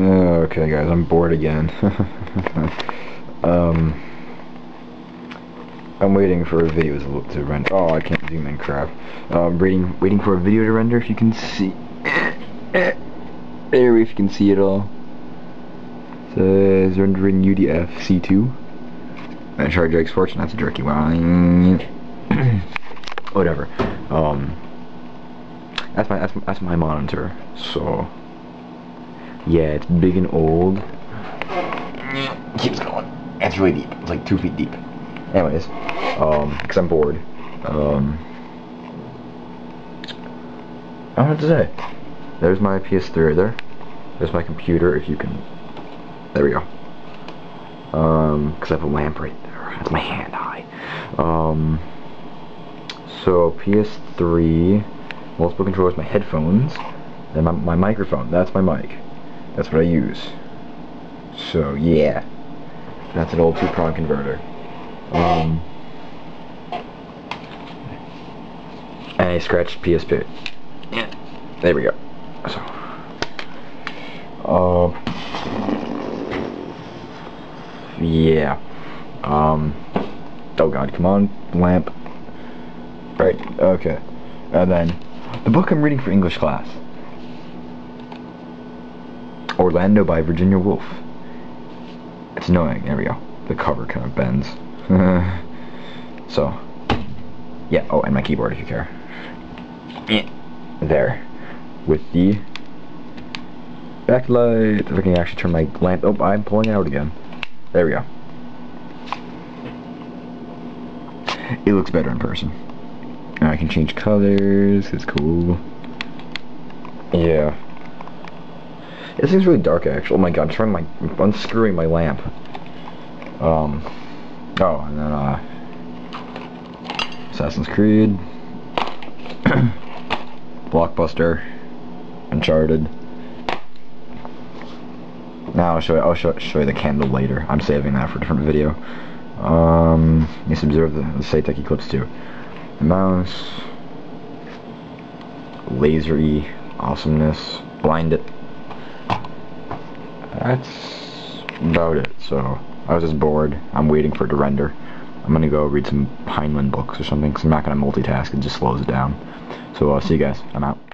Uh, okay, guys, I'm bored again. um, I'm waiting for a video to, to render. Oh, I can't zoom in, crap. Uh, I'm waiting, waiting for a video to render. If you can see, there, if you can see it all. Says rendering UDF C2. Uncharted Drake's Fortune. That's a jerky one. Whatever. Um, that's my that's that's my monitor. So. Yeah, it's big and old. Keeps going. It's really deep. It's like two feet deep. Anyways, um, because I'm bored. Um, I don't know what to say. There's my PS3 there. There's my computer, if you can. There we go. Um, because I have a lamp right there. That's my hand high. Um, so PS3, multiple controllers, my headphones, and my, my microphone. That's my mic. That's what I use. So yeah, that's an old two-prong converter. Um, and I scratched PSP. Yeah, there we go. So, um, yeah. Um, oh god, come on, lamp. Right, okay. And then, the book I'm reading for English class. Orlando by Virginia Woolf. It's annoying. There we go. The cover kind of bends. so, yeah. Oh, and my keyboard if you care. There. With the backlight. If I can actually turn my lamp. Oh, I'm pulling it out again. There we go. It looks better in person. I can change colors. It's cool. Yeah. This thing's really dark, actually. Oh my god, I'm trying my, unscrewing my lamp. Um, oh, and then, uh, Assassin's Creed, Blockbuster, Uncharted. Now I'll show you, I'll show, show you the candle later. I'm saving that for a different video. Um, let's observe the, the Eclipse 2. The mouse, lasery awesomeness, blind it that's about it. So I was just bored. I'm waiting for it to render. I'm gonna go read some Pineland books or something because I'm not gonna multitask. It just slows it down. So I'll uh, see you guys. I'm out.